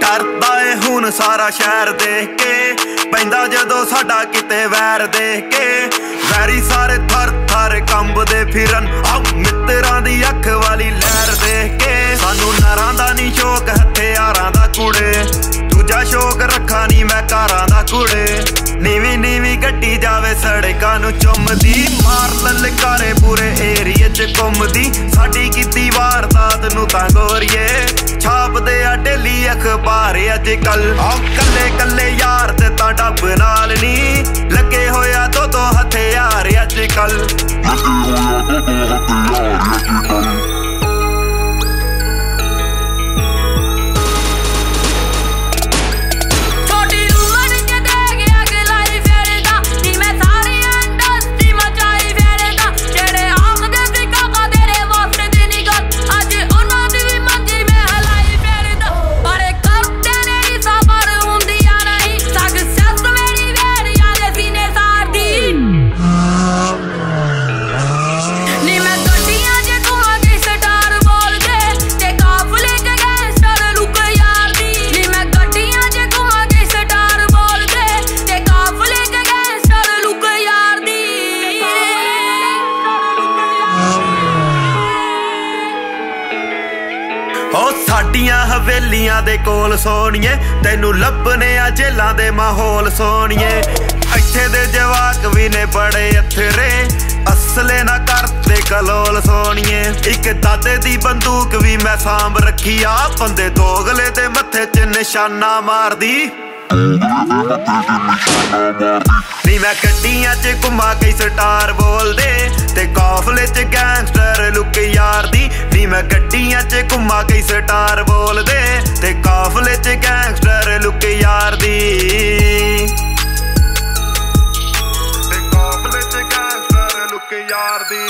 ਡਰਦਾ ਏ ਹੁਣ ਸਾਰਾ ਸ਼ਹਿਰ ਦੇਖ ਕੇ, ਪੈਂਦਾ ਜਦੋਂ ਸਾਡਾ ਕਿਤੇ ਵੈਰ ਦੇਖ ਕੇ। ਵੈਰੀ ਸਾਰੇ ਥਰ ਥਰ ਕੰਬਦੇ ਫਿਰਨ। ਆ ਮਿੱਤਰਾਂ ਦੀ ਅੱਖ ਵਾਲੀ ਲਹਿਰ ਦੇਖ ਕੇ। ਸਾਨੂੰ ਨਰਾਂ ਦਾ ਨਹੀਂ ਸ਼ੌਕ, ਹਥਿਆਰਾਂ ਦਾ ਕੁੜੇ। ਦੂਜਾ ਸ਼ੌਕ, ਰੱਖਾ ਨਹੀਂ ਮੈਂ ਕਾਰਾਂ ਦਾ ਕੁੜੇ। ਨੀਵੀਂ ਨੀਵੀਂ ਗੱਡੀ ਜਾਵੇ ਸੜਕਾਂ ਨੂੰ ਚੁੰਮਦੀ। ਮਾਰ ਲਲਕਾਰੇ ਪੂਰੇ ਏਰੀਏ 'ਚ ਘੁੰਮਦੀ। ਸਾਡੀ ਕੀਤੀ ਵਾਰਦਾਤ ਨੂੰ ਤਾਂ ਗੋਰੀਏ। ਛਾਪਦੇ ਆ ਡੇਲੀ ਅਖਬਾਰ, ਅੱਜ ਕੱਲ ਆ ਕੱਲੇ ਕੱਲੇ ਯਾਰ ਤੇ ਤਾਂ ਡੱਬ ਹੋਇਆ ਦੋ ਦੋ ਹਥਿਆਰ ਅੱਜ ਹੋ ਸਾਡੀਆਂ ਹਵੇਲੀਆਂ ਦੇ ਕੋਲ ਸੋਣੀਏ ਤੈਨੂੰ ਲੱਭਨੇ ਆ ਜੇਲਾਂ ਦੇ ਮਾਹੌਲ ਸੋਣੀਏ ਇੱਥੇ ਦੇ ਜਵਾਕ ਵੀ ਨੇ ਬੜੇ ਅਥਰੇ, ਅਸਲੇ ਨਾ ਕਰਦੇ ਕਲੋਲ ਸੋਣੀਏ ਇੱਕ ਦਾਦੇ ਦੀ ਬੰਦੂਕ ਵੀ ਮੈਂ ਸਾਂਭ ਰੱਖੀ ਆ ਬੰਦੇ ਦੋਗਲੇ ਦੇ ਮੱਥੇ 'ਚ ਨਿਸ਼ਾਨਾ ਮਾਰਦੀ। ਨੀ ਮੈਂ ਗੱਡੀਆਂ 'ਚ ਘੁਮਾ ਕੇ ਸਟਾਰ ਬੋਲਦੇ, ਤੇ ਕਾਫਲੇ 'ਚ ਗੈਂਗਸਟਰ ਫਿਲਮਾਂ ਕਈ ਸਟਾਰ ਬੋਲਦੇ ਤੇ ਕਾਫਲੇ 'ਚ ਗੈਂਗਸਟਰ ਲੁੱਕ ਯਾਰ ਦੀ। ਤੇ ਕਾਫਲੇ 'ਚ ਗੈਂਗਸਟਰ ਲੁੱਕ ਯਾਰ ਦੀ।